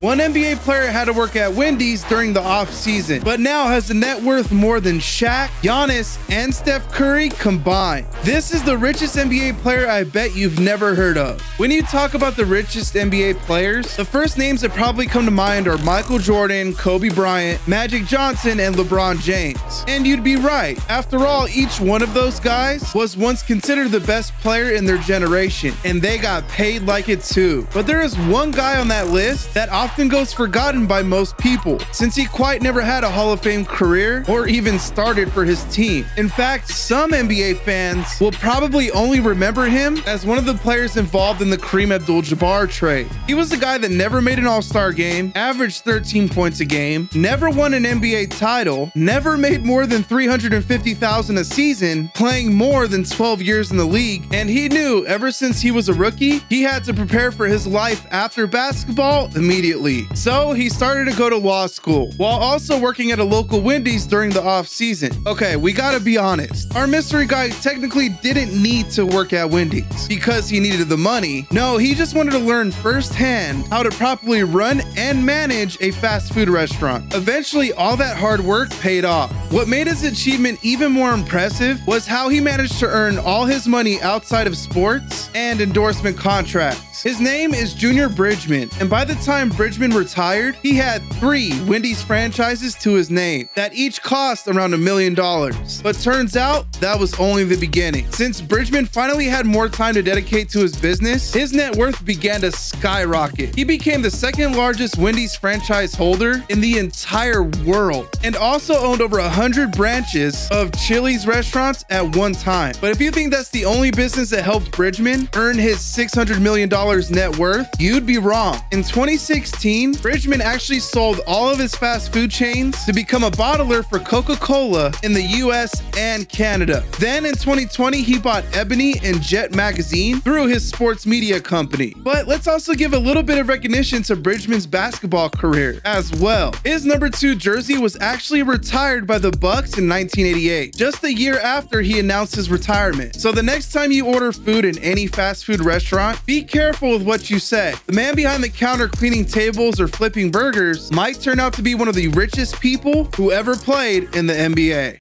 One NBA player had to work at Wendy's during the offseason, but now has a net worth more than Shaq, Giannis, and Steph Curry combined. This is the richest NBA player I bet you've never heard of. When you talk about the richest NBA players, the first names that probably come to mind are Michael Jordan, Kobe Bryant, Magic Johnson, and LeBron James. And you'd be right. After all, each one of those guys was once considered the best player in their generation, and they got paid like it too. But there is one guy on that list that often goes forgotten by most people, since he quite never had a Hall of Fame career or even started for his team. In fact, some NBA fans will probably only remember him as one of the players involved in the Kareem Abdul-Jabbar trade. He was the guy that never made an All-Star game, averaged 13 points a game, never won an NBA title, never made more than 350,000 a season, playing more than 12 years in the league, and he knew ever since he was a rookie, he had to prepare for his life after basketball immediately. So he started to go to law school while also working at a local Wendy's during the off season. Okay, we gotta be honest. Our mystery guy technically didn't need to work at Wendy's because he needed the money. No, he just wanted to learn firsthand how to properly run and manage a fast food restaurant. Eventually, all that hard work paid off. What made his achievement even more impressive was how he managed to earn all his money outside of sports and endorsement contracts. His name is Junior Bridgeman, and by the time Bridgeman retired, he had three Wendy's franchises to his name that each cost around a million dollars. But turns out that was only the beginning. Since Bridgeman finally had more time to dedicate to his business, his net worth began to skyrocket. He became the second largest Wendy's franchise holder in the entire world and also owned over 100 branches of Chili's restaurants at one time. But if you think that's the only business that helped Bridgeman earn his $600 million net worth, you'd be wrong. In 2016, Bridgeman actually sold all of his fast food chains to become a bottler for Coca-Cola in the US and Canada. Then in 2020, he bought Ebony and Jet magazine through his sports media company. But let's also give a little bit of recognition to Bridgeman's basketball career as well. His number two jersey was actually retired by the Bucks in 1988, just a year after he announced his retirement. So the next time you order food in any fast food restaurant, be careful careful with what you say. The man behind the counter cleaning tables or flipping burgers might turn out to be one of the richest people who ever played in the NBA.